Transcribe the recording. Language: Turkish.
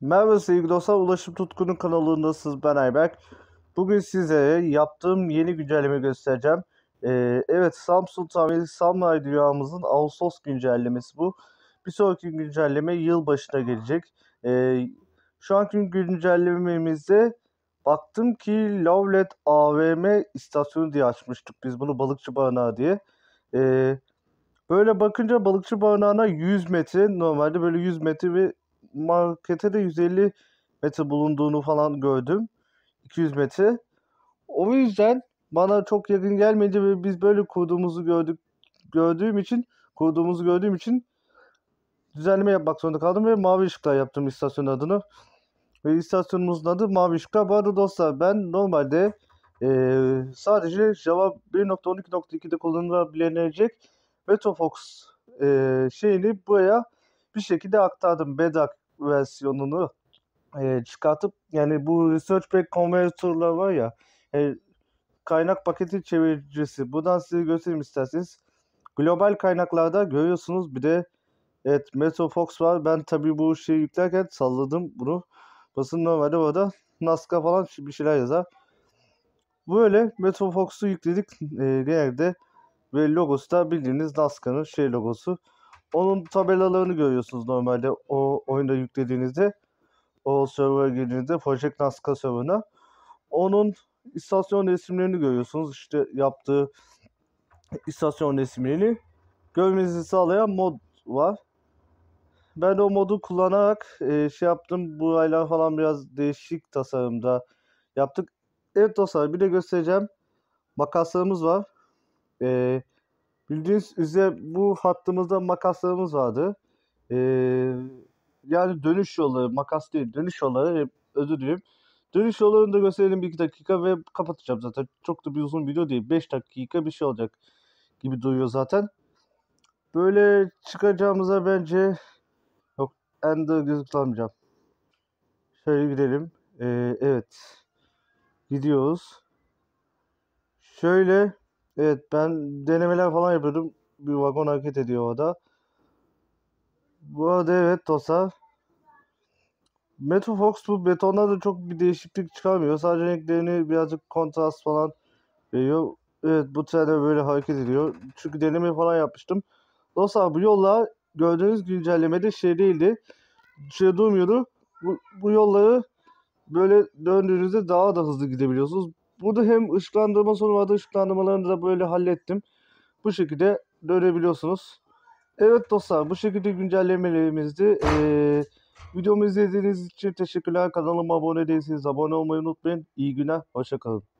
Merhaba sevgili dostlar, Ulaşım Tutkunun kanalındasınız ben Ayberk. Bugün size yaptığım yeni güncelleme göstereceğim. Ee, evet Samsung Family Sunlight rüyamızın Ağustos güncellemesi bu. Bir sonraki güncelleme yılbaşına gelecek. Ee, şu anki güncellememizde baktım ki Lovelet AVM istasyonu diye açmıştık biz bunu balıkçı barınağı diye. Ee, böyle bakınca balıkçı barınağına 100 metre normalde böyle 100 metre ve markete de 150 metre bulunduğunu falan gördüm. 200 metre. O yüzden bana çok yakın gelmedi ve biz böyle kurduğumuzu gördük gördüğüm için kurduğumuzu gördüğüm için düzenleme yapmak zorunda kaldım ve mavi ışıklar yaptım istasyon adını. Ve istasyonumuzun adı mavi ışıklar. Bu arada dostlar ben normalde eee, sadece Java 1.12.2'de kullanılabilecek Metrofox eee, şeyini buraya bir şekilde aktardım. Bedrock versiyonunu e, çıkartıp yani bu Research Pack Converter'lar var ya e, kaynak paketi çeviricisi. Buradan size göstereyim isterseniz. Global kaynaklarda görüyorsunuz bir de evet Metrofox var. Ben tabii bu şeyi yüklerken salladım bunu. Basın normalde orada Nazca falan bir şeyler yazar. Böyle Metrofox'u yükledik e, genelde ve logosu da bildiğiniz Nazca'nın şey logosu. Onun tabelalarını görüyorsunuz normalde o oyunda yüklediğinizde. O server'a girdiğinizde Project Nazca server'ına. Onun istasyon resimlerini görüyorsunuz. İşte yaptığı istasyon resimlerini görmenizi sağlayan mod var. Ben de o modu kullanarak e, şey yaptım. Bu aylar falan biraz değişik tasarımda yaptık. Evet dostlar bir de göstereceğim. Makaslarımız var. E, bildiğiniz üzere bu hattımızda makaslarımız vardı. E, yani dönüş yolları, makas değil dönüş yolları özür dilerim. Dönüş yollarını da gösterelim bir iki dakika ve kapatacağım zaten. Çok da bir uzun video değil. 5 dakika bir şey olacak gibi duruyor zaten. Böyle çıkacağımıza bence yok Ender gözüklemeyeceğim. Şöyle gidelim. Ee, evet. Gidiyoruz. Şöyle evet ben denemeler falan yapıyordum. Bir vagon hareket ediyor orada. Bu arada evet dostlar. Metrofox bu betonlarda çok bir değişiklik çıkarmıyor. Sadece renklerini birazcık kontrast falan veriyor. Evet bu trende böyle hareket ediyor. Çünkü deneme falan yapmıştım. Dostlar bu yolla gördüğünüz güncellemede şey değildi. Şey durmuyordu. Bu, bu yolları böyle döndüğünüzde daha da hızlı gidebiliyorsunuz. Burada hem ışıklandırma sorunu vardı. Işıklandırmalarını da böyle hallettim. Bu şekilde dönebiliyorsunuz. Evet dostlar bu şekilde güncellemelerimizdi. Ee, videomu izlediğiniz için teşekkürler. Kanalıma abone değilseniz abone olmayı unutmayın. İyi günler. Hoşçakalın.